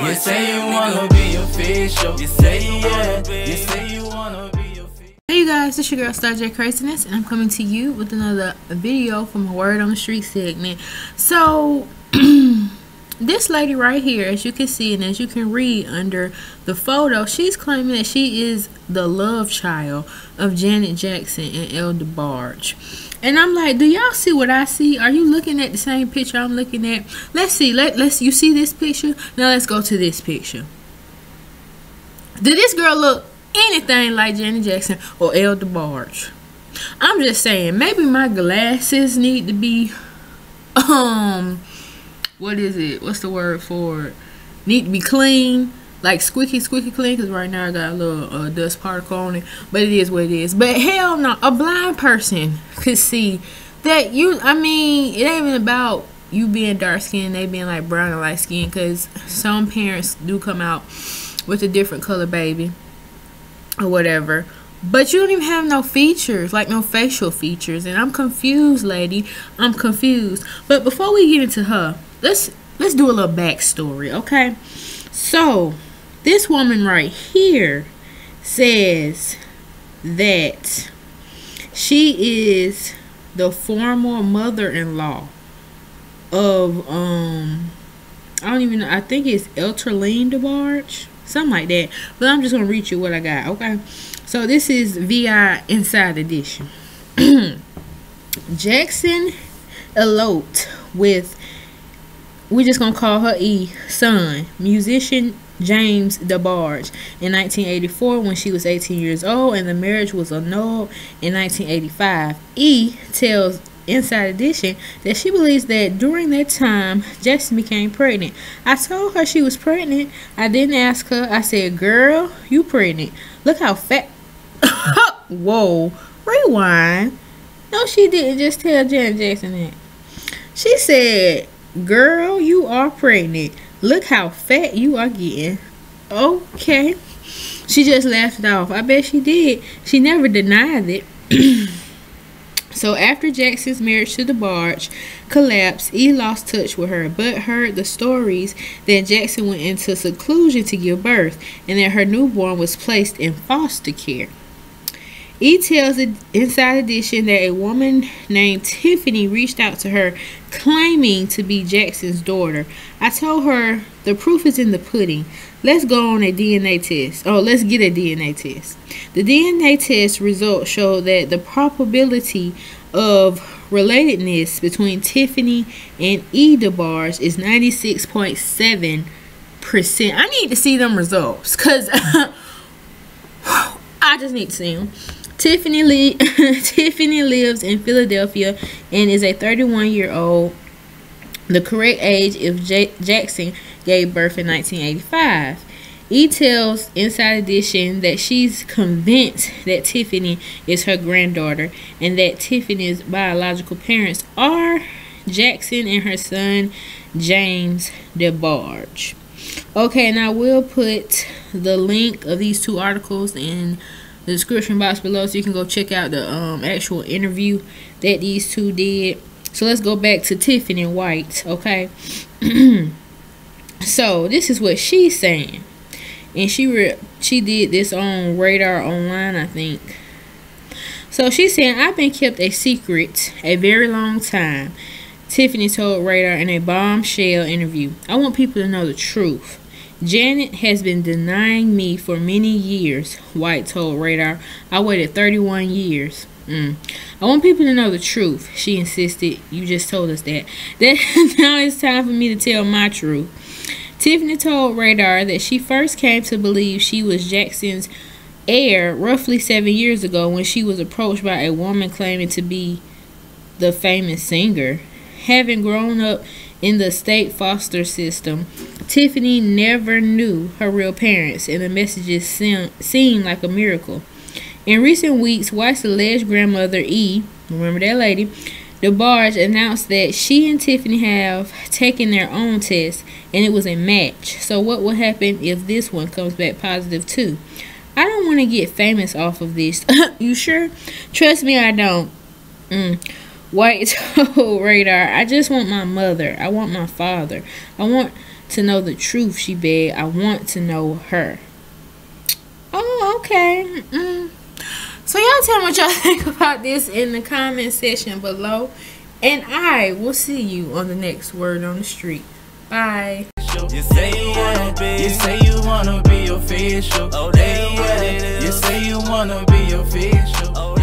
You say you wanna be official. You say yeah. You say you wanna be official. Hey you guys, it's your girl Starr J Kraziness, and I'm coming to you with another video from a Word on the Street segment. So, this lady right here, as you can see and as you can read under the photo, she's claiming that she is the love child of Janet Jackson and El DeBarge. And I'm like, do y'all see what I see? Are you looking at the same picture I'm looking at? Let's see. Let let's you see this picture? Now let's go to this picture. Did this girl look anything like Janet Jackson or El DeBarge? I'm just saying, maybe my glasses need to be um what is it? What's the word for it? Need to be clean? Like squeaky squeaky clean because right now I got a little uh, dust particle on it. But it is what it is. But hell no a blind person could see that you I mean it ain't even about you being dark skinned they being like brown and light skin because some parents do come out with a different color baby or whatever. But you don't even have no features like no facial features. And I'm confused lady. I'm confused. But before we get into her let's let's do a little backstory okay? So this woman right here says that she is the former mother-in-law of um I don't even know I think it's Elterline DeBarge something like that. But I'm just gonna read you what I got okay? So this is VI Inside Edition. Jackson eloped with we're just gonna call her E son musician James DeBarge in 1984 when she was 18 years old, and the marriage was annulled in 1985. E tells Inside Edition that she believes that during that time, Jackson became pregnant. I told her she was pregnant. I didn't ask her. I said, Girl, you pregnant. Look how fat. Whoa. Rewind. No, she didn't just tell Janet Jackson that. She said, Girl, you are pregnant. Look how fat you are getting. Okay. She just laughed it off. I bet she did. She never denied it. so after Jackson's marriage to DeBarge collapsed, E lost touch with her, but heard the stories that Jackson went into seclusion to give birth and that her newborn was placed in foster care. E tells Inside Edition that a woman named Tiffany reached out to her claiming to be Jackson's daughter. I told her the proof is in the pudding. Let's go on a DNA test. Oh, let's get a DNA test. The DNA test results show that the probability of relatedness between Tiffany and E DeBarge is 96.7%. I need to see them results because I just need to see them. Tiffany Lee Tiffany lives in Philadelphia and is a 31 year old. The correct age if J Jackson gave birth in 1985. E tells Inside Edition that she's convinced that Tiffany is her granddaughter and that Tiffany's biological parents are Jackson and her son James DeBarge. Okay, and I will put the link of these two articles in the description box below so you can go check out the um, actual interview that these two did. So let's go back to Tiffany Whyte, okay? so this is what she's saying. And she she did this on Radar Online, I think. So she's saying, I've been kept a secret a very long time. Tiffany told Radar in a bombshell interview. I want people to know the truth. Janet has been denying me for many years, Whyte told Radar. I waited 31 years. Mm. I want people to know the truth, she insisted. You just told us that. That now it's time for me to tell my truth. Tiffany told Radar that she first came to believe she was Jackson's heir roughly seven years ago when she was approached by a woman claiming to be the famous singer. Having grown up in the state foster system, Tiffany never knew her real parents, and the messages seemed like a miracle. In recent weeks, Whyte's alleged grandmother, E, remember that lady, DeBarge announced that she and Tiffany have taken their own test and it was a match. So, what will happen if this one comes back positive too? I don't want to get famous off of this. you sure? Trust me, I don't. Mm. Whyte Radar, I just want my mother. I want my father. I want to know the truth, she begged. I want to know her. Oh, okay. Mm. So y'all tell me what y'all think about this in the comment section below. And I will see you on the next Word on the Street. Bye. You say you wanna be, you say you wanna be official. Oh, yeah. You say you wanna be official.